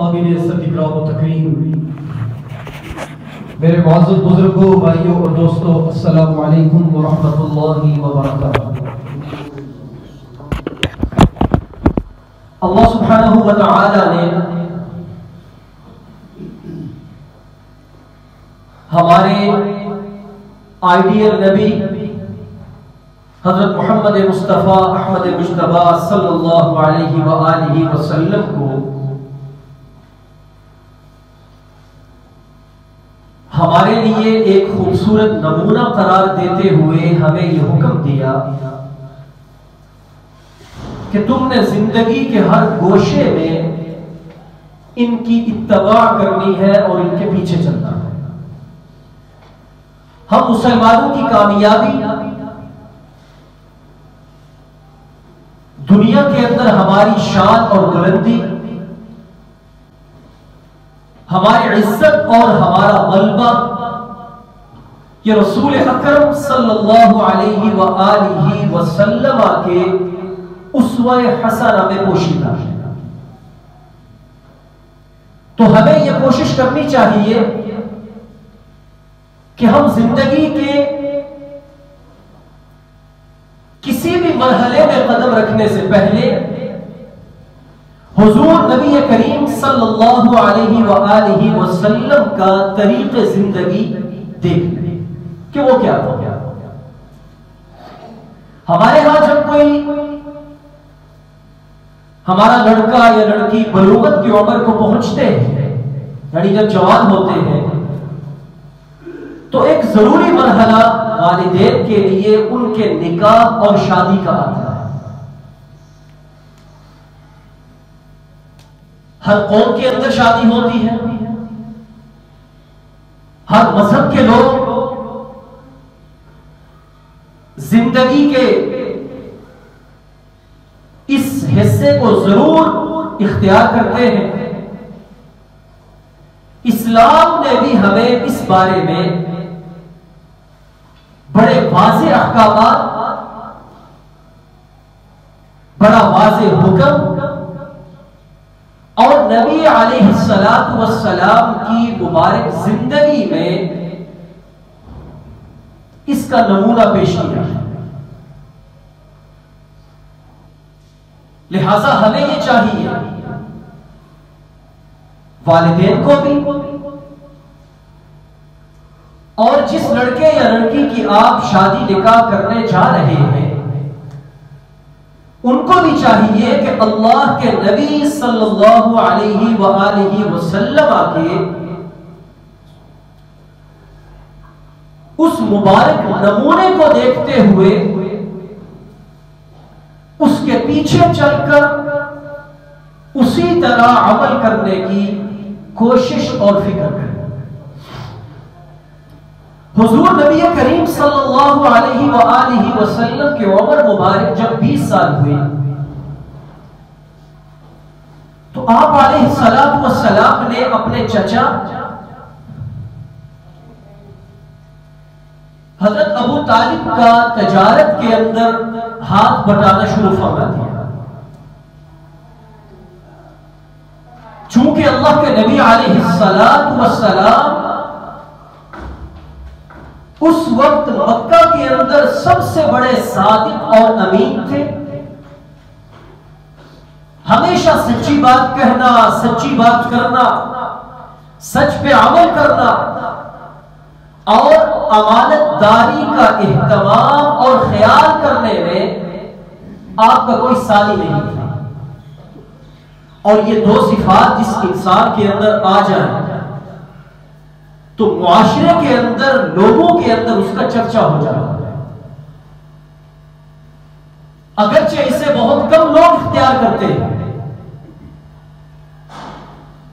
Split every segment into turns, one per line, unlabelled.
तकरीम मेरे मौजूद बुज़ुर्गों, भाइयों और दोस्तों, अस्सलाम वालेकुम व रहमतुल्लाहि व बरकातहू अल्लाह ने हमारे आइडियल नबी हज़रत मोहम्मद मुस्तफ़ा अहमद मुश्तबा सल्लल्लाहु अलैहि वसल्लम को हमारे लिए एक खूबसूरत नमूना करार देते हुए हमें यह हुक्म दिया कि तुमने ज़िंदगी के हर गोशे में इनकी इत्तबा करनी है और इनके पीछे चलना है। हम मुसलमानों की कामयाबी दुनिया के अंदर हमारी शान और बुलंदी हमारी इज़्ज़त और हमारा गलबा ये रसूल अकरम सल्लल्लाहु अलैहि व आलिहि वसल्लम के उसवा हसना में पोशीदा है। तो हमें यह कोशिश करनी चाहिए कि हम ज़िंदगी के किसी भी मरहले में कदम रखने से पहले हुजूर नबी करीम सल्लल्लाहु अलैहि व आलिहि वसल्लम का तरीक़ ज़िंदगी देख कि वो क्या था हमारे यहाँ जब कोई हमारा लड़का या लड़की बलूगत की उम्र को पहुँचते हैं, यानी जब जवान होते हैं तो एक ज़रूरी मरहला वालिदैन के लिए उनके निकाह और शादी का आता है। हर कौम के अंदर शादी होती है। हर मज़हब के लोग ज़िंदगी के इस हिस्से को ज़रूर इख्तियार करते हैं। इस्लाम ने भी हमें इस बारे में बड़े वाजे अहकाम बड़ा वाजे हुक्म नबी सलाम की मुबारक ज़िंदगी में इसका नमूना पेश किया है। लिहाजा हमें यह चाहिए, वालिदेन को भी, और जिस लड़के या लड़की की आप शादी निकाह करने जा रहे हैं उनको भी चाहिए कि अल्लाह के नबी सल्लल्लाहु अलैहि व वसल्लम के उस मुबारक नमूने को देखते हुए उसके पीछे चलकर उसी तरह अमल करने की कोशिश और फ़िक्र करें। हुजूर नबी करीम सल्लल्लाहु अलैहि व आलिहि वसल्लम की उम्र मुबारक जब 20 साल हुई तो आप सलाम ने अपने चचा, हज़रत अबू तालिब का तजारत के अंदर हाथ बटाना शुरू फरमा दिया। चूँकि अल्लाह के नबी सलाम उस वक्त मक्का के अंदर सबसे बड़े सादिक और अमीन थे। हमेशा सच्ची बात कहना, सच्ची बात करना, सच पे अमल करना और अमानतदारी का एहतमाम और ख्याल करने में आपका कोई साली नहीं था। और ये दो सिफात जिस इंसान के अंदर आ जाए। तो मुआशरे के अंदर, लोगों के अंदर उसका चर्चा हो जाता है। अगरचे इसे बहुत कम लोग इख्तियार करते हैं।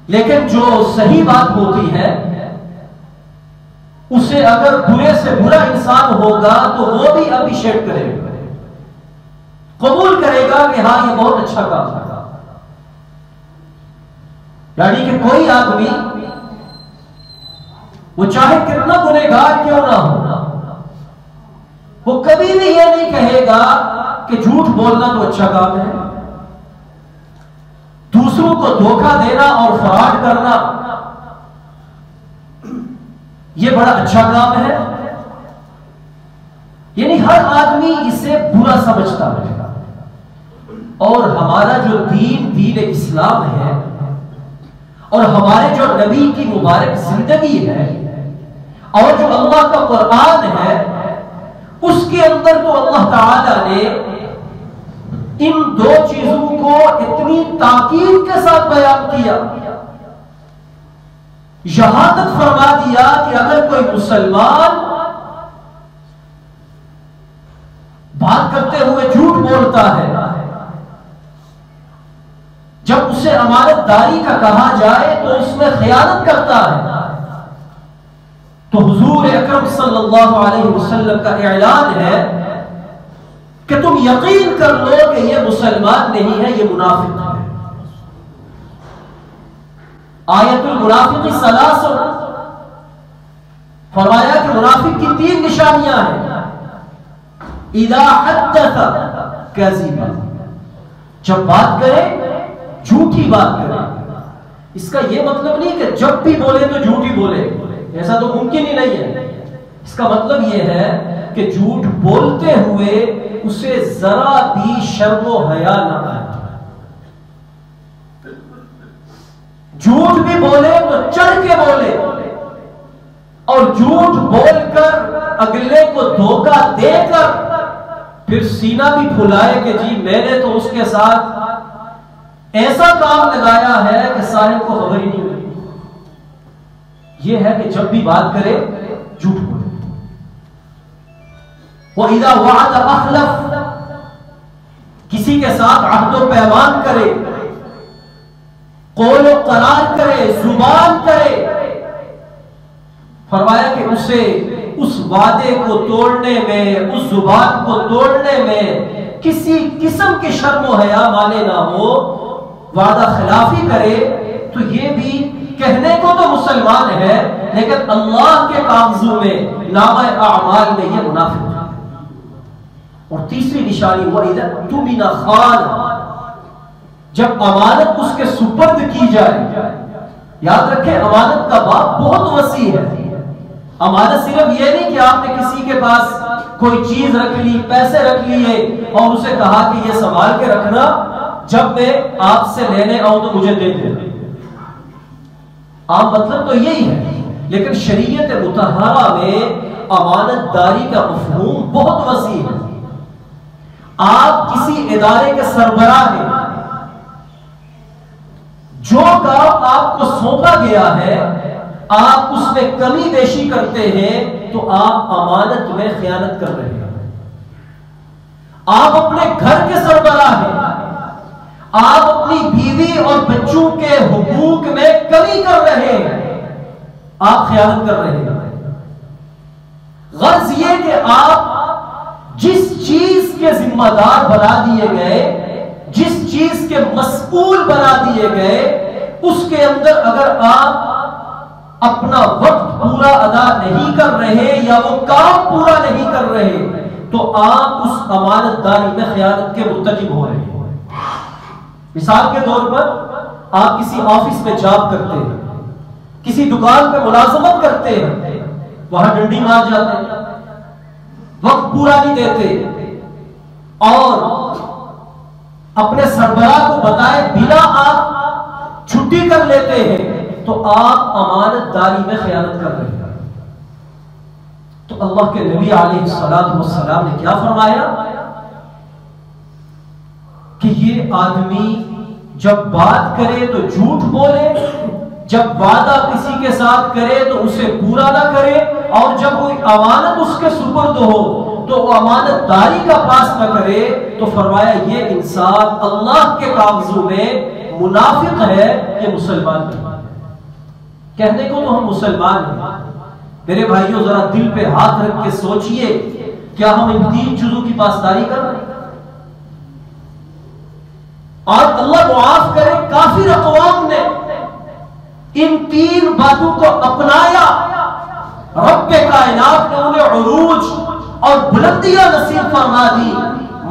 लेकिन जो सही बात होती है, उसे अगर बुरे से बुरा इंसान होगा तो वो भी अभिषेक करेगा। कबूल करेगा कि हाँ ये बहुत अच्छा काम है। यानी कि कोई आदमी वो चाहे कितना गुनेगार क्यों ना हो। वो कभी भी ये नहीं कहेगा कि झूठ बोलना तो अच्छा काम है। दूसरों को धोखा देना और फ्रॉड करना यह बड़ा अच्छा काम है। यानी हर आदमी इसे बुरा समझता है। और हमारा जो दीन दीन इस्लाम है, और हमारे जो नबी की मुबारक ज़िंदगी है और जो अल्लाह का कुरान है, उसके अंदर तो अल्लाह ताला ने इन दो चीज़ों को इतनी ताकीद के साथ बयान किया। यहाँ तक फरमा दिया कि अगर कोई मुसलमान बात करते हुए झूठ बोलता है, जब उसे अमानतदारी का कहा जाए तो उसमें खयानत करता है। तो हुजूर अकरम सल्लल्लाहु का ऐलान है कि तुम यकीन कर लो कि यह मुसलमान नहीं है यह मुनाफिक है। आयतुल मुनाफिक सलासुल फरमाया कि मुनाफिक की तीन निशानियाँ हैं। इदा हद्दसा कैजीबा। जब बात करे, झूठी बात करे, इसका यह मतलब नहीं कि जब भी बोले तो झूठी बोले। ऐसा तो मुमकिन ही नहीं है। इसका मतलब यह है कि झूठ बोलते हुए उसे जरा भी शर्मो हया ना आए। झूठ भी बोले तो चढ़ के बोले। और झूठ बोलकर अगले को धोखा देकर फिर सीना भी फुलाए कि जी मैंने तो उसके साथ ऐसा काम लगाया है कि साहिब को खबर ही नहीं मिली। यह है कि जब भी बात करे, झूठ बोले। वो इदा वाद अखलफ। किसी के साथ अहदो पैमान करे, कोल करार करे, ज़ुबान करे। फरमाया कि उसे उस वादे को तोड़ने में, उस ज़ुबान को तोड़ने में किसी किस्म की शर्म हया माने ना हो, वादा खिलाफी करे तो ये भी कहने को तो मुसलमान है, लेकिन अल्लाह के कागजों में नाम अमाल में ये मुनाफिक और तीसरी निशानी हुआ, इधर तुमिना खान। जब अमानत उसके सुपर्द की जाए, याद रखें, अमानत का बाप बहुत वसी है। अमानत सिर्फ़ यह नहीं कि आपने किसी के पास कोई चीज़ रख ली, पैसे रख लिए, और उसे कहा कि यह संभाल के रखना, जब मैं आपसे लेने आऊँ तो मुझे दे देना। आम मतलब तो यही है। लेकिन शरीयत मुतहरा में अमानतदारी का मफहूम बहुत वसी है। आप किसी इदारे के सरबरा हैं। जो काम आपको सौंपा गया है, आप उसमें कमी बेशी करते हैं तो आप अमानत में खयानत कर रहे हैं। आप अपने घर के सरबरा हैं। आप अपनी बीवी और बच्चों के हकूक में कमी कर रहे हैं। आप ख्याल कर रहे हैं। गर्ज ये कि आप जिस चीज़ के जिम्मेदार बना दिए गए, जिस चीज़ के मसूल बना दिए गए, उसके अंदर अगर आप अपना वक्त पूरा अदा नहीं कर रहे या वो काम पूरा नहीं कर रहे तो आप उस अमानतदारी में ख्यालत के मुतजिब हो रहे हैं। मिसाल के तौर पर, आप किसी ऑफ़िस में जॉब करते हैं, किसी दुकान पे मुलाजमत करते हैं, वहाँ डंडी मार जाते हैं, वक्त पूरा नहीं देते, और अपने सरबरा को बताए बिना आप छुट्टी कर लेते हैं तो आप अमानतदारी में खयानत कर रहे हैं। तो अल्लाह के नबी सलाम ने क्या फरमाया? कि ये आदमी जब बात करे तो झूठ बोले, जब वादा किसी के साथ करे तो उसे पूरा ना करे, और जब कोई अमानत उसके सुपुर्द हो तो वो अमानतदारी का पास ना करे तो फरमाया, ये इंसान अल्लाह के कागजों में मुनाफिक है, ये मुसलमान कहने को तो हम मुसलमान हैं। मेरे भाइयों, जरा दिल पे हाथ रख के सोचिए, क्या हम इन तीन चीज़ों की पासदारी कर रहे हैं? और अल्लाह मुआफ करे, काफिर अकवाम ने इन तीन बातों को अपनाया। रब कायनात ने उन्हें अरूज और बुलंदियाँ नसीब फरमा दी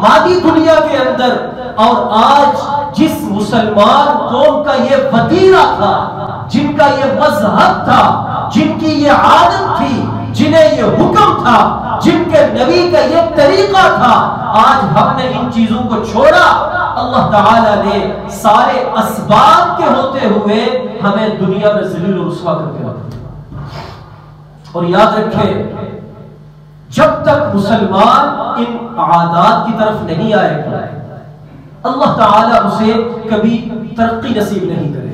मादी दुनिया के अंदर। और आज जिस मुसलमान कौम का ये वतीरा था, जिनका ये मज़हब था, जिनकी ये आदत थी जिन्हें ये हुक्म था, जिनके नबी का ये तरीका था, आज हमने इन चीज़ों को छोड़ा। अल्लाह ताला ने सारे असबाब के होते हुए हमें दुनिया में जलील रुसवा करके रखा और याद रखें, जब तक मुसलमान इन आदात की तरफ़ नहीं आएगा, अल्लाह ताला उसे कभी तरक्की नसीब नहीं करेगा।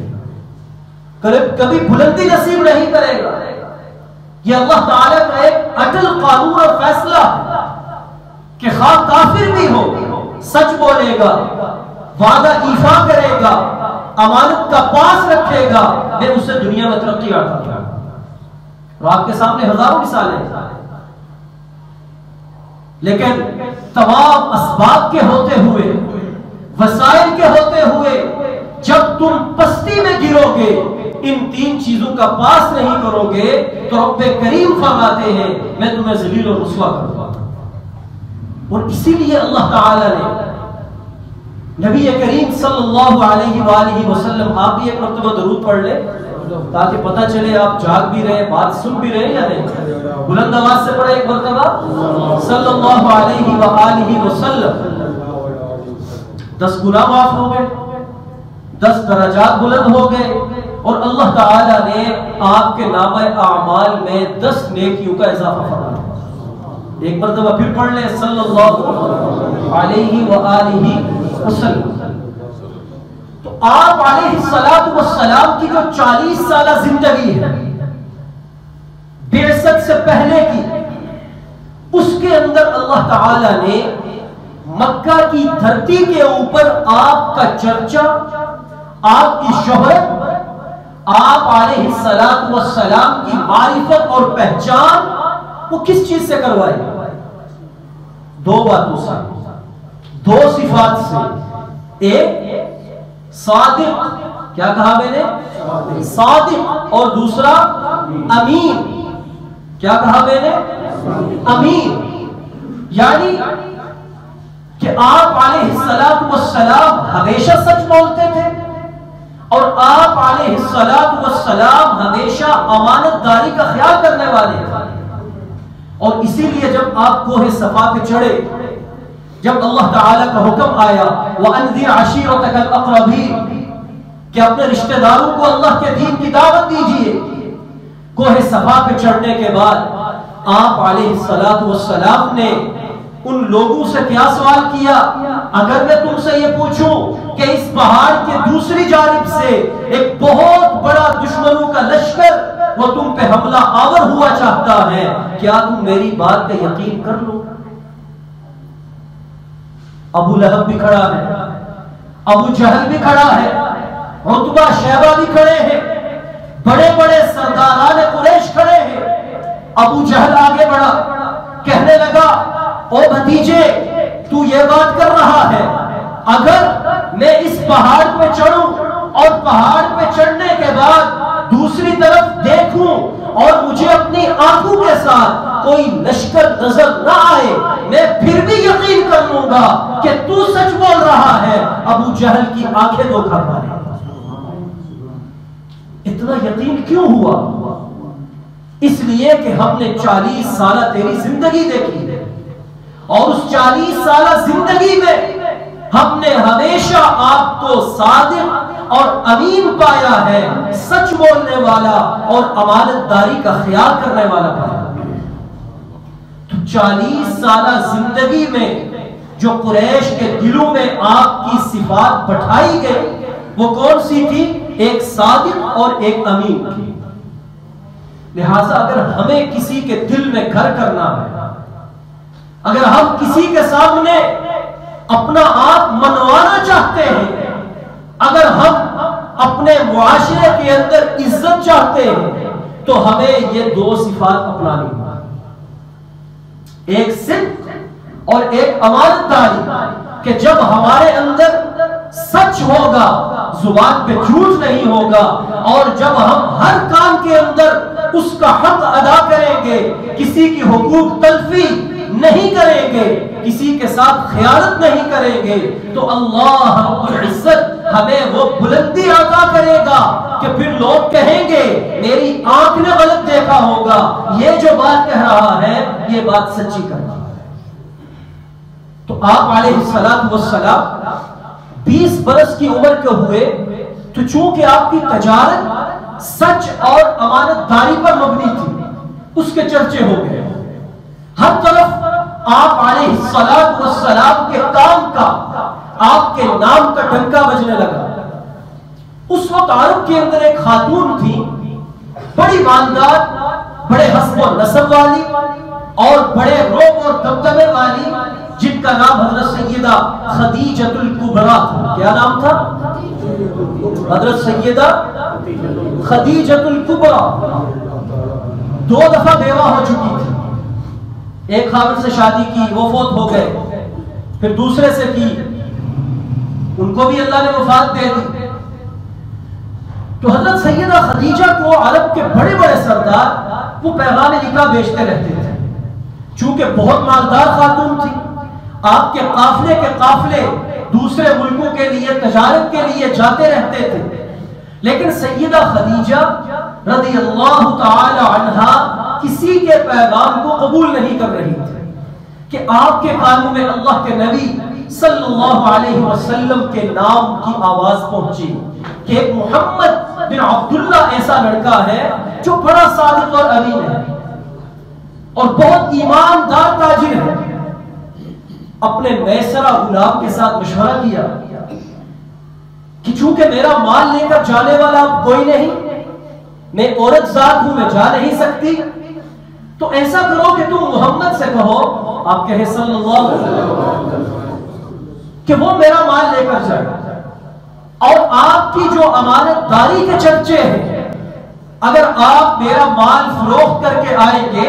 कभी बुलंदी नसीब नहीं करेगा। ये अल्लाह ताला का एक अटल कानून और फैसला है कि खा काफिर भी हो, सच बोलेगा, वादा ईफा करेगा, अमानत का पास रखेगा, मैं उसे दुनिया में तरक्की आता और आपके सामने हज़ारों मिसालें लेकिन तमाम असबाब के होते हुए, वसाइल के होते हुए, जब तुम पस्ती में गिरोगे इन तीन चीज़ों का पास नहीं करोगे तो रब्बे करीम फरमाते हैं, मैं तुम्हें जलील और रुसवा करूँगा. और इसीलिए अल्लाह ताला ने नबी करीम सल्लल्लाहु अलैहि वसल्लम, आप भी एक मरतबा दरूद पढ़ ले, ताकि पता चले आप जाग भी रहे, बात सुन भी रहे या नहीं। बुलंद आवाज़ से पढ़े एक मरतबा। सल्लल्लाहु अलैहि वसल्लम, दस गुना माफ़ हो गए, दस दराजात बुलंद हो गए। और अल्लाह ताला ने आपके नाम आमाल में दस नेकियों का इजाफा फरमाया। एक मरतबा फिर पढ़ ले, सल्लल्लाहु अलैहि वसल्लम। तो आप सलाम की जो चालीस साल ज़िंदगी है, बेसत से पहले की, उसके अंदर अल्लाह ताला ने मक्का की धरती के ऊपर आपका चर्चा, आपकी शोहरत आप सलाम की मारिफत और पहचान वो किस चीज़ से करवाई? दो बातों से। दो सिफात से। एक, सादिक। क्या कहा मैंने? सादिक। और दूसरा, अमीर। क्या कहा मैंने? अमीर। यानी कि आप सलाम हमेशा सच बोलते थे और आप सलाम हमेशा अमानतदारी का ख्याल करने वाले और इसीलिए जब आप कोहे सफ़ा पे चढ़े, जब अल्लाह ताला का हुक्म आया वह अनदिर आशीरत अकरबी कि अपने रिश्तेदारों को अल्लाह के दीन की दावत दीजिए, कोहे सफ़ा पे चढ़ने के बाद आप सलाम ने उन लोगों से क्या सवाल किया? अगर मैं तुमसे ये पूछूँ कि इस पहाड़ के दूसरी जानब से एक बहुत बड़ा दुश्मनों का लश्कर, वो तुम पे हमला आवर हुआ चाहता है, क्या तुम मेरी बात का यकीन कर लो? अबू लहब भी खड़ा है, अबू जहल भी खड़ा है रुतबा शहबा भी खड़े हैं बड़े बड़े सरदारान कुरेश खड़े हैं। अबू जहल आगे बढ़ा, कहने लगा ओ भतीजे, तू ये बात कर रहा है, अगर मैं इस पहाड़ पे चढ़ूं और पहाड़ पे चढ़ने के बाद दूसरी तरफ़ देखूँ और मुझे अपनी आँखों के साथ कोई लश्कर नज़र ना आए, मैं फिर भी यकीन कर लूँगा कि तू सच बोल रहा है, अबू जहल की आँखें धोखा पा इतना यकीन क्यों हुआ? इसलिए कि हमने चालीस साल तेरी ज़िंदगी देखी। और उस चालीस साल ज़िंदगी में हमने हमेशा आपको सादिक और अमीन पाया है, सच बोलने वाला और अमानतदारी का ख्याल करने वाला पाया। तो चालीस साल ज़िंदगी में जो कुरैश के दिलों में आपकी सिफात बैठाई गई, वो कौन सी थी? एक सादिक और एक अमीन लिहाजा अगर हमें किसी के दिल में घर करना है अगर हम किसी के सामने अपना आप मनवाना चाहते हैं, अगर हम अपने मुआशरे के अंदर इज़्ज़त चाहते हैं तो हमें ये दो सिफात अपनानी एक सिर्फ़ और एक अमानतदारी कि जब हमारे अंदर सच होगा, ज़ुबान पे झूठ नहीं होगा, और जब हम हर काम के अंदर उसका हक अदा करेंगे, किसी की हुकूक तलफी नहीं करेंगे, किसी के साथ खयानत नहीं करेंगे तो अल्लाह इज़्ज़त हमें वो बुलंदी अदा करेगा कि फिर लोग कहेंगे, मेरी आँख ने गलत देखा होगा। ये जो बात कह रहा है, ये बात सच्ची कर रहा है। तो आप सलाम बीस बरस की उम्र के हुए तो चूँकि आपकी तजारत सच और अमानतदारी पर मबनी थी, उसके चर्चे हो गए। हर तरफ़ आप सलाम के काम का, आपके नाम का टंका बजने लगा। उस वक्त आरब के अंदर एक खातून थी, बड़ी मानदार बड़े हसब और नसब वाली, और बड़े रोब और दबदबे वाली, जिनका नाम हज़रत सैयदा खदीजतुल कुबरा क्या नाम था? हज़रत सैयदा खदीजतुल कुबरा। दो दफ़ा बेवा हो चुकी थी। एक खामिद से शादी की, वो फोत हो गए। फिर दूसरे से की। उनको भी अल्लाह ने वफात दे दी। तो हज़रत सैयदा खदीजा को अरब के बड़े बड़े सरदार, वो पैगाम निकाह बेचते रहते थे। चूँकि बहुत मालदार खातून थी। आपके काफले के काफले दूसरे मुल्कों के लिए, तजारत के लिए जाते रहते थे। लेकिन सैयदा खदीजा रदी अल्लाह किसी के पैगाम को कबूल नहीं कर रही थी कि आपके कानों में अल्लाह के नबी सल्लल्लाहु अलैहि वसल्लम के नाम की आवाज़ पहुँची कि मोहम्मद बिन अब्दुल्ला ऐसा लड़का है जो बड़ा सादिक और अमीन है और बहुत ईमानदार ताजिर है। अपने मैसरा गुलाम के साथ मशवरा किया कि चूँकि मेरा माल लेकर जाने वाला कोई नहीं, मैं औरत जात हूँ, मैं जा नहीं सकती तो ऐसा करो कि तुम मोहम्मद से कहो, आप कहे सल्लल्लाहु कि वो मेरा माल लेकर जाए। और आपकी जो अमानतदारी के चर्चे हैं, अगर आप मेरा माल फरोख्त करके आएँगे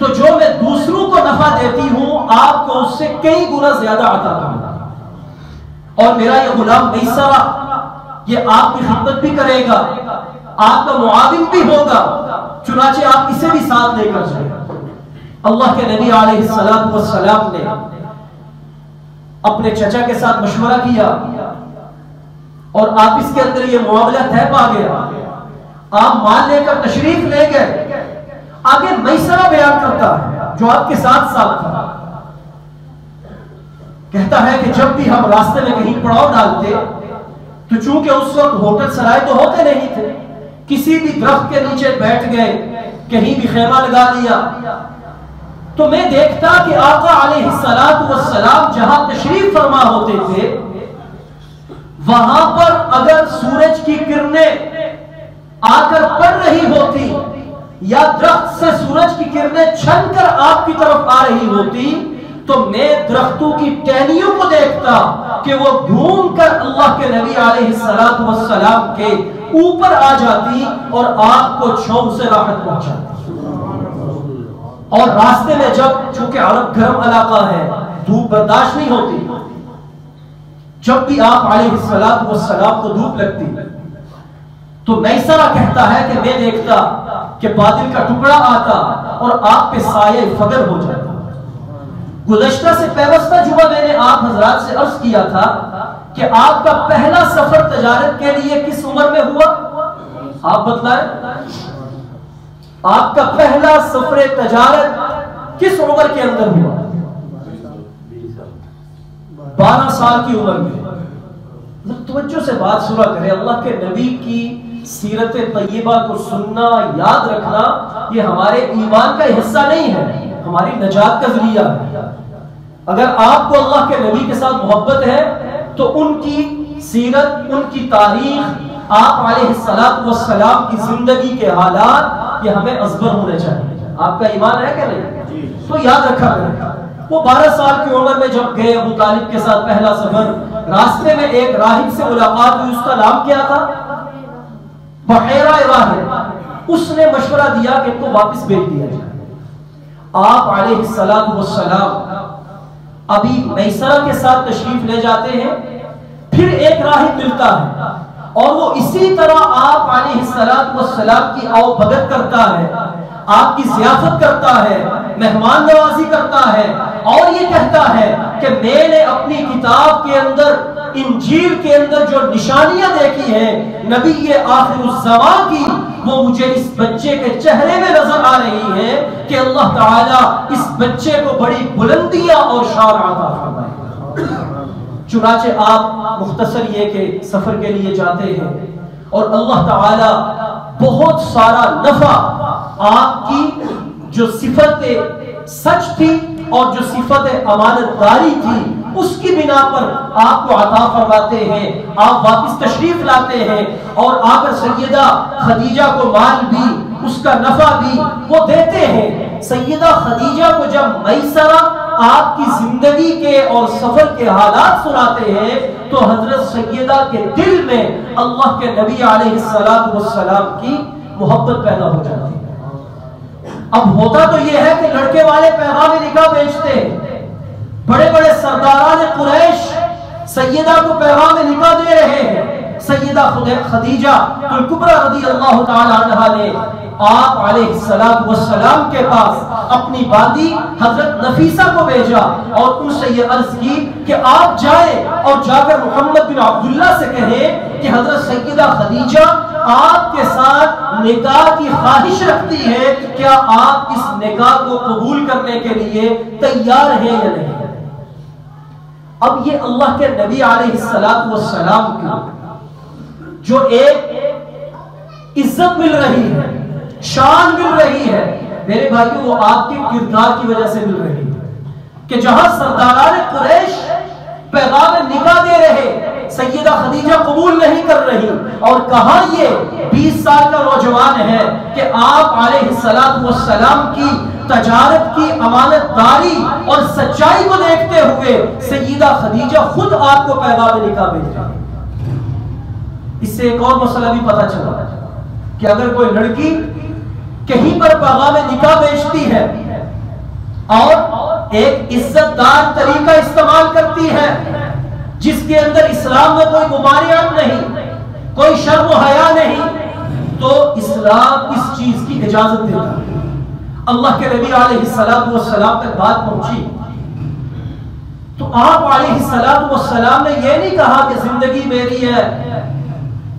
तो जो मैं दूसरों को नफा देती हूँ, आपको उससे कई गुना ज़्यादा आता करूँगा। और मेरा ये गुलाम मैसरा ये आपकी खिदमत भी करेगा। आपका मुआविन भी होगा, चुनाचे आप इसे भी साथ लेकर जाए। अल्लाह के नबी सलाम ने अपने चचा के साथ मशवरा किया और आप इसके अंदर ये मुआवला तय पा गया आप माल लेकर तशरीफ़ ले गए। आगे मैसरा बयान करता है, जो आपके साथ साथ था। कहता है कि जब भी हम रास्ते में कहीं पड़ाव डालते तो चूँकि उस वक्त होटल सराय तो होते नहीं थे किसी भी दरख्त के नीचे बैठ गए, कहीं भी खेमा लगा दिया। तो मैं देखता कि आका सलाम जहाँ तशरीफ़ फरमा होते थे, वहाँ पर अगर सूरज की किरणें आकर पड़ रही होती या दरख्त से सूरज की किरणें छन कर आपकी तरफ़ आ रही होती तो मैं दरख्तों की टहनियों को देखता कि वो घूम कर अल्लाह के नबी सलाम के ऊपर आ जाती और आपको छौ से राहत पहुंचाती। और रास्ते में जब, चूँकि अरब गर्म इलाका है, धूप बर्दाश्त नहीं होती, जब भी आप सलाम को धूप लगती तो मैसरा कहता है कि मैं देखता कि बादल का टुकड़ा आता और आप पे साये फगर हो जाता। गुजश्ता से पैवस्ता जुमा मैंने आप हजरात से अर्ज़ किया था कि आपका पहला सफ़र तजारत के लिए किस उम्र में हुआ? आप बतलाएँ। आपका पहला सफ़र तजारत किस उम्र के अंदर हुआ? बारह साल की उम्र में। तवज्जो से बात सुना करें। अल्लाह के नबी की सीरत तय्यबा को सुनना, याद रखना, ये हमारे ईमान का हिस्सा नहीं है। हमारी नजात का ज़रिया। अगर आपको अल्लाह के नबी के साथ मोहब्बत है तो उनकी सीरत उनकी तारीख आप सलाम की ज़िंदगी के हालात ये हमें अजबर होने चाहिए। आपका ईमान है क्या नहीं? तो याद रखा करें। वो बारह साल की उम्र में जब गए अबू तालिब के साथ पहला सफ़र रास्ते में एक राहिब से मुलाकात हुई उसका नाम क्या था? बहेरा राहिब उसने मशवरा दिया कि इनको वापस भेज दिया जाए। आप सलाम अभी मैसरा के साथ तशरीफ़ ले जाते हैं, फिर एक राहिब मिलता है, और वो इसी तरह आप सलाम की आओ भगत करता है, आपकी जियाफत करता है, मेहमान नवाजी करता है, और ये कहता है कि मैंने अपनी किताब के अंदर इंजील के अंदर जो निशानियाँ देखी है नबी ये आखिर जमा की, वो मुझे इस बच्चे के चेहरे में नज़र आ रही है कि अल्लाह ताला इस बच्चे को बड़ी बुलंदियाँ और शान आता चुनाचे आप मुख्तसर ये के सफ़र के लिए जाते हैं और अल्लाह ताला बहुत सारा नफा आपकी जो सिफत सच थी और जो सिफत अमानतदारी थी उसकी बिना पर आपको अता फरमाते हैं, आप वापस तशरीफ़ लाते हैं और आकर सैयदा खदीजा को माल भी, उसका नफा भी वो देते हैं। सैयदा खदीजा को जब मैसरा आपकी ज़िंदगी के और सफ़र के हालात सुनाते हैं तो हज़रत सैदा के दिल में अल्लाह के नबी सलाम की मोहब्बत पैदा हो जाती है। अब होता तो यह है कि लड़के वाले पैगाम निकाह बेचते बड़े सरदारान कुरैश सैयदा को पैगाम निकाह दे रहे हैं। सैयदा खदीजा रदी अल्लाह ने आप सलाम के पास अपनी बादी हज़रत नफीसा को भेजा और उनसे ये अर्ज़ की कि आप जाए और जाकर मोहम्मद बिन अब्दुल्ला से कहें कि हज़रत सैयदा खदीजा आपके साथ निकाह की ख्वाहिश रखती है, क्या आप इस निकाह को कबूल करने के लिए तैयार हैं या नहीं? अब ये अल्लाह के नबी सलाम की, जो एक इज़्ज़त मिल रही है, शान मिल रही है, मेरे भाइयों, वो आपके किरदार की वजह से मिल रही है कि जहाँ सरदार कुरैश पैगाम निकाह दे रहे, सैयदा खदीजा कबूल नहीं कर रही, और कहा ये 20 साल का नौजवान है कि आप सलाम की तजारत की अमानतदारी और सच्चाई को देखते हुए सैयदा खदीजा खुद आपको पैगाम निकाह भेज रही इससे एक और मसला भी पता चला कि अगर कोई लड़की कहीं पर पैगाम निकाह बेचती है और एक इज्जतदार तरीका इस्तेमाल करती है, जिसके अंदर इस्लाम में कोई मुबारियात नहीं, कोई शर्म हया नहीं तो इस्लाम इस चीज़ की इजाज़त देता है। अल्लाह के नबी सलाम तक बात पहुँची। तो आप सलाम ने यह नहीं कहा कि ज़िंदगी मेरी है,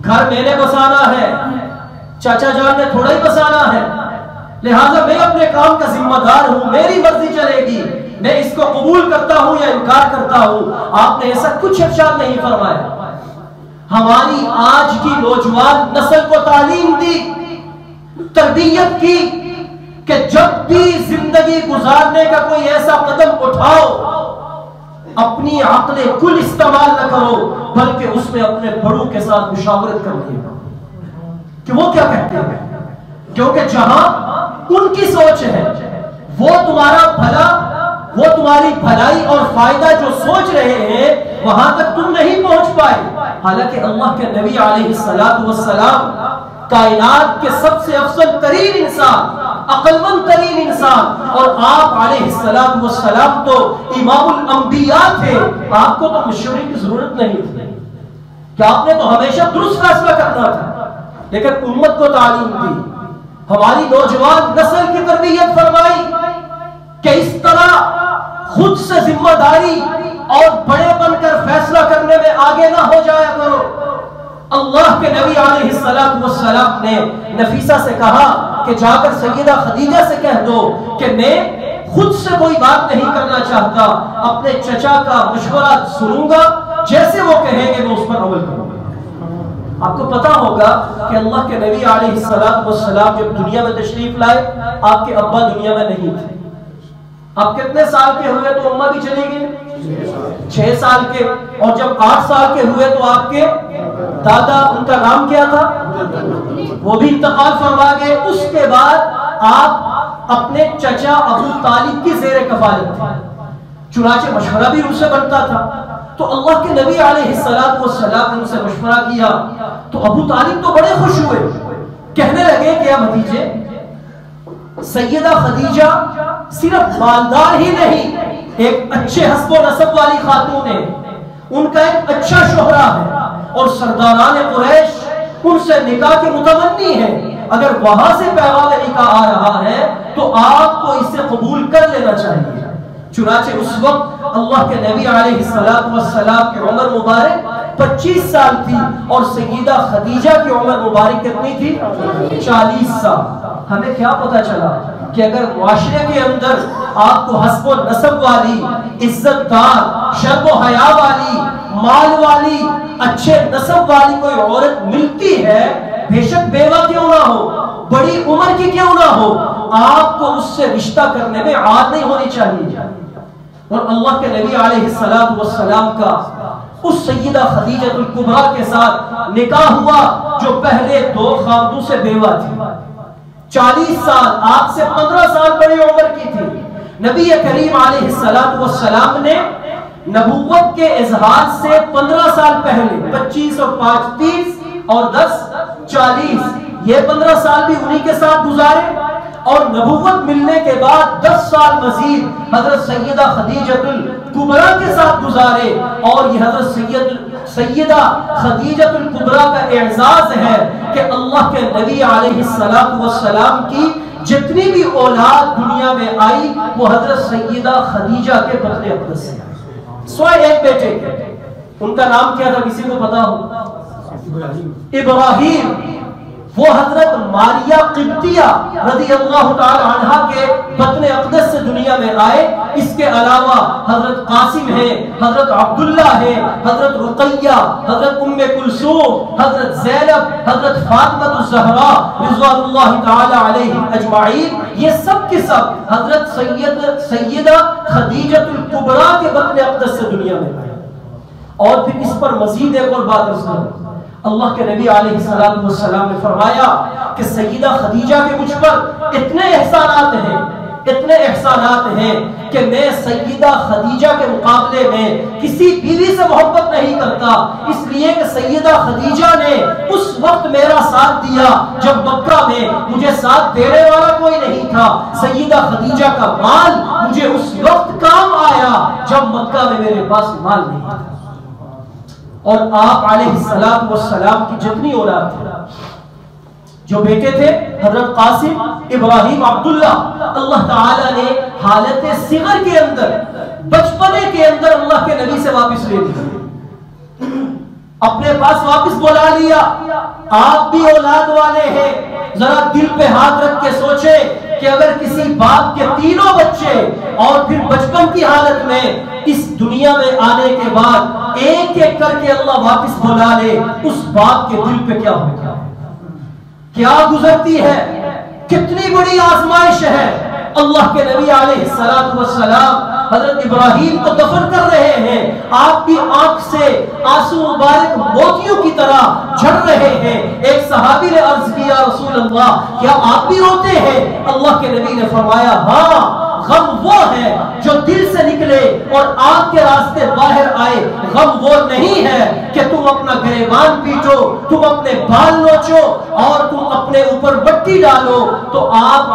घर मैंने बसाना है, चाचा जान ने थोड़ा ही बसाना है, लिहाजा मैं अपने काम का जिम्मेदार हूँ, मेरी मर्ज़ी चलेगी, मैं इसको कबूल करता हूँ या इनकार करता हूँ, आपने ऐसा कुछ इर्शाद नहीं फरमाया। हमारी आज की नौजवान नस्ल को तालीम दी, तरबियत की कि जब भी ज़िंदगी गुजारने का कोई ऐसा कदम उठाओ, अपनी आकले कुल इस्तेमाल न करो, बल्कि उसमें अपने बड़ों के साथ मुशावरत कर लिएगा कि वो क्या कहते हैं? क्योंकि जहाँ उनकी सोच है, वो तुम्हारा भला, वो तुम्हारी भलाई और फ़ायदा जो सोच रहे हैं, वहाँ तक तुम नहीं पहुँच पाए। हालाँकि अल्लाह के नबी सलाम कायनात के सबसे अफसल तरीन इंसान, अकलमंद तरीन इंसान। और आप सलाम तो इमामुल अंबिया थे। आपको तो मशवरे की ज़रूरत नहीं थी। क्या आपने तो हमेशा दुरुस्त फैसला करना था? लेकिन उम्मत को तालीम दी। हमारी नौजवान नस्ल की तरबियत फरमाई कि इस तरह खुद से ज़िम्मेदारी और बड़े बनकर फैसला करने में आगे ना हो जाया करो। अल्लाह के नबी सलाम ने नफीसा से कहा कि जाकर सैयदा खदीजा से कह दो कि मैं खुद से कोई बात नहीं करना चाहता, अपने चचा का मशवरा सुनूँगा, जैसे वो कहेंगे मैं उस पर अमल करूँगा। आपको पता होगा कि अल्लाह के नबी सलाम जब दुनिया में तशरीफ़ लाए, आपके अब्बा दुनिया में नहीं थे। अब कितने साल के हुए तो अम्मा भी चली गई छह साल के। और जब आठ साल के हुए तो आपके दादा, उनका नाम क्या था? वो भी इंतकाल फरमा गए। उसके बाद आप अपने चचा अबू तालिब की जेर कफालत थे। चुनाचे मशवरा भी उनसे बनता था। तो अल्लाह के नबी सलाम ने उनसे मशवरा किया। तो अबू तालिब तो बड़े खुश हुए। कहने लगे क्या भतीजे, सैयदा खदीजा सिर्फ़ मालदार ही नहीं, एक अच्छे हसबो नसब वाली खातून है। उनका एक अच्छा शोहरा है और सरदारान कुरैश उनसे निकाह के मुतमनी है। अगर वहाँ से पैगाम निकाह आ रहा है तो आपको इसे कबूल कर लेना चाहिए। चुनाचे उस वक्त अल्लाह के नबी सलाम की उम्र मुबारक 25 साल थी और सईदा खदीजा की उम्र मुबारक कितनी थी? 40 साल। हमें क्या पता चला? कि अगर मुआशरे के अंदर आपको हसब नसब वाली, इज्जतदार, शर्म हया वाली, माल वाली, अच्छे नसब वाली कोई औरत मिलती है, बेशक बेवा क्यों ना हो? बड़ी उम्र की क्यों ना हो? आपको उससे रिश्ता करने में आद नहीं होनी चाहिए। और अल्लाह के नबी सलाम का उस सईदा खदीजतुल कुबरा के साथ निकाह हुआ, जो पहले दो खामदों से बेवा थी। चालीस साल आज से पंद्रह साल बड़ी उम्र की थी। नबी करीम सलाम ने नबूवत के इजहार से पंद्रह साल पहले, पच्चीस और पाँच, तीस और दस, चालीस, ये पंद्रह साल भी उन्हीं के साथ गुजारे। और नबूवत मिलने के बाद दस साल मजीद हज़रत सैदा खदीजतुल कुबरा के साथ गुजारे और ये हज़रत सैयद सैदा खदीजतुल कुबरा का एजाज है कि अल्लाह के नबी सलाम की जितनी भी औलाद दुनिया में आई, वो हज़रत सैदा खदीजा के बदले अब्दस से स्वयं एक बेटे उनका नाम क्या था? किसी को पता हो? इब्राहिम। वो हज़रत मारिया किब्तिया रज़ी अल्लाह तहा के बतन अकदस से दुनिया में आए। इसके अलावा हज़रत कासिम है, हज़रत अब्दुल्ला है, हज़रत रुकैया, हज़रत उम्मे कुलसूम, हज़रत जैनब, हज़रत फातिमा जहरा रिजवानुल्लाह अजमाइन। ये सब के सब हज़रत सैयद, सैयदा खदीजतुल कुबरा के बतन अकदस से दुनिया में आए। और फिर इस पर मजीद एक और बात अल्लाह के नबी सलाम ने फरमाया कि सईदा खदीजा के मुझ पर इतने एहसानात हैं, इतने एहसानात हैं कि मैं सईदा खदीजा के मुकाबले में किसी बीवी से मोहब्बत नहीं करता। इसलिए कि सईदा खदीजा ने उस वक्त मेरा साथ दिया जब मक्का में मुझे साथ देने वाला कोई नहीं था। सईदा खदीजा का माल मुझे उस वक्त काम आया जब मक्का में मेरे पास माल नहीं था। और आप सलाम की जितनी औलाद थे, जो बेटे थे, हज़रत कासिम इब्राहिम अब्दुल्ला अल्लाह ताला ने हालत सिगर के अंदर, बचपने के अंदर अल्लाह के नबी से वापस ले लिया अपने पास वापस बुला लिया। आप भी औलाद वाले हैं। जरा दिल पे हाथ रख के सोचे कि अगर किसी बाप के तीनों बच्चे और फिर बचपन की हालत में इस दुनिया में आने के बाद एक एक करके अल्लाह वापस बुला ले, उस बाप के दिल पे क्या होगा? क्या गुजरती है? कितनी बड़ी आजमाइश है? अल्लाह के नबी सलाम हज़रत इब्राहिम को दफन कर रहे हैं। आपकी आँख से आँसू मुबारक मोतियों की तरह झड़ रहे हैं। एक सहाबी ने अर्ज़ किया रसूल अल्लाह क्या आप भी रोते हैं? अल्लाह के नबी ने फरमाया हाँ। गम वो है जो दिल से निकले और आग के रास्ते बाहर आए। गम वो नहीं है कि तुम अपना गरेबान पीटो, तुम अपने बाल नोचो और तुम अपने ऊपर मट्टी डालो। तो आप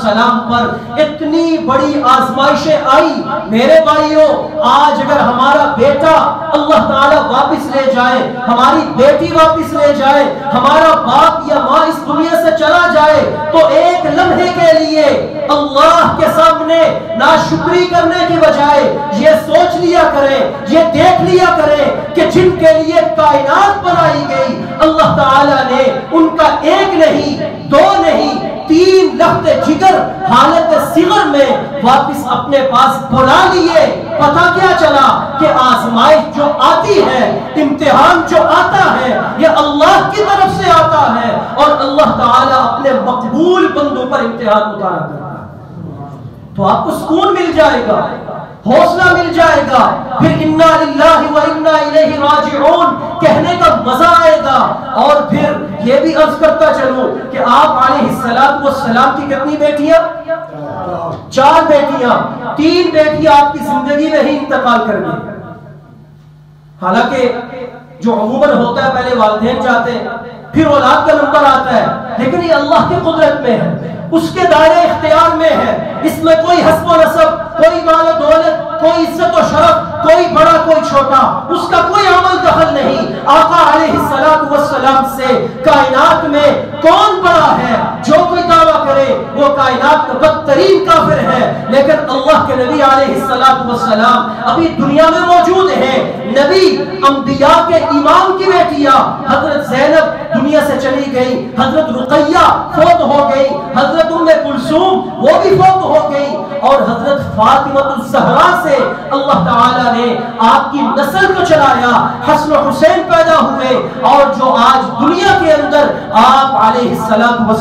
सलाम पर इतनी बड़ी आजमाइशें आई। मेरे भाइयों, आज अगर हमारा बेटा अल्लाह ताला वापस ले जाए, हमारी बेटी वापस ले जाए, हमारा बाप या माँ इस दुनिया से चला जाए तो एक लम्हे के लिए अल्लाह के सामने ना शुक्री करने के बजाय ये सोच लिया करें, ये देख लिया करें कि जिनके लिए कायनात बनाई गई, अल्लाह ताला ने उनका एक नहीं, दो नहीं, तीन लफ्ते जिगर हालत सिगर में वापस अपने पास बुला लिए। पता क्या चला कि आजमाइश जो आती है, इम्तिहान जो आता है, ये अल्लाह की तरफ़ से आता है और अल्लाह ताला अपने मकबूल बंदों पर इम्तिहान उतारा करता है। तो आपको सुकून मिल जाएगा, हौसला मिल जाएगा। फिर इन्ना लिल्लाहि व इन्ना राजिऊन, कहने का मज़ा आएगा। और फिर ये भी अर्ज़ करता चलूँ कि आप व सलाम की कितनी बेटियाँ? चार बेटियाँ। तीन बेटियाँ आपकी ज़िंदगी में ही इंतकाल कर गई। हालाँकि जो अमूमन होता है, पहले वालदेन जाते हैं, फिर औलाद का नंबर आता है, लेकिन ये अल्लाह की कुदरत में है। उसके दायरे इख्तियार में है। इसमें कोई हसब नसब, कोई माल दौलत, कोई इज़्ज़त और शरफ, कोई बड़ा, कोई छोटा, उसका कोई अमल दखल नहीं। आका सलाम से कायनात में कौन कायनात का बदतरीन काफिर है। लेकिन अल्लाह के नबी आलम अभी दुनिया में मौजूद है। नबी अम्बिया के ईमान की बेटिया, हज़रत जैनब दुनिया से चली गई, हज़रत रुकैया फोत हो गई, हज़रत उम्मे कुलसूम वो भी फोत हो गई और हज़रत फातिमतरा से अल्लाह ताला ने आपकी नस्ल को चलाया, हसन हुसैन पैदा हुए और जो आज दुनिया के अंदर आप आलम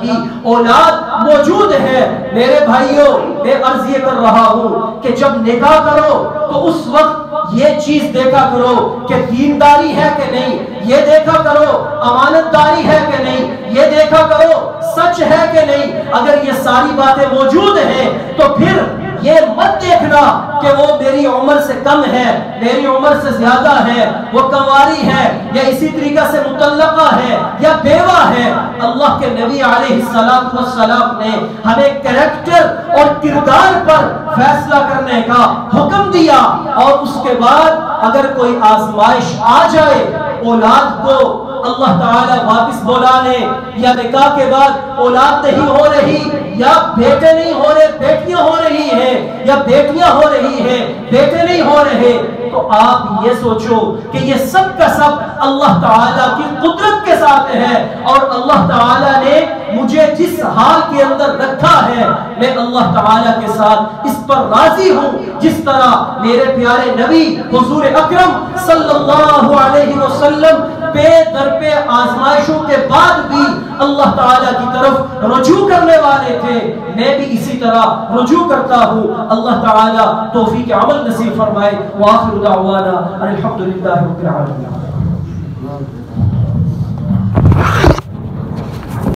की औलाद मौजूद है। मेरे भाइयों, मैं अर्ज़ ये कर रहा हूँ कि जब निकाह करो तो उस वक्त ये चीज़ देखा करो कि दीनदारी है कि नहीं। ये देखा करो, अमानतदारी है कि नहीं। ये देखा करो, सच है कि नहीं। अगर ये सारी बातें मौजूद हैं तो फिर ये मत देखना कि वो मेरी उम्र से कम है, मेरी उम्र से ज़्यादा है, वो कंवारी है, या इसी तरीका से मुतलका है, या बेवा है। अल्लाह के नबी सलाम ने हमें कैरेक्टर और किरदार पर फैसला करने का हुक्म दिया और उसके बाद अगर कोई आजमाइश आ जाए, औलाद को अल्लाह ताला वापस बुला ले या निकाह के बाद औलाद नहीं हो रही या बेटे नहीं हो रहे, बेटियाँ हो रही है, या बेटियाँ हो रही है, बेटे नहीं हो रहे तो आप ये सोचो कि ये सब का सब अल्लाह ताला की कुदरत के साथ है और अल्लाह ताला ने मुझे जिस हाल के अंदर रखा है, मैं अल्लाह ताला के साथ इस पर राज़ी हूँ। जिस तरह मेरे प्यारे नबी, हुजूर अकरम सल्लल्लाहु अलैहि वसल्लम पे, दर पे आजमाइशों के बाद भी अल्लाह ताला की तरफ़ रजू करने वाले थे। मैं भी इसी तरह रजू करता हूँ। अल्लाह ताला के अमल नसीब फरमाए। वाखिर अल्हम्दुलिल्लाह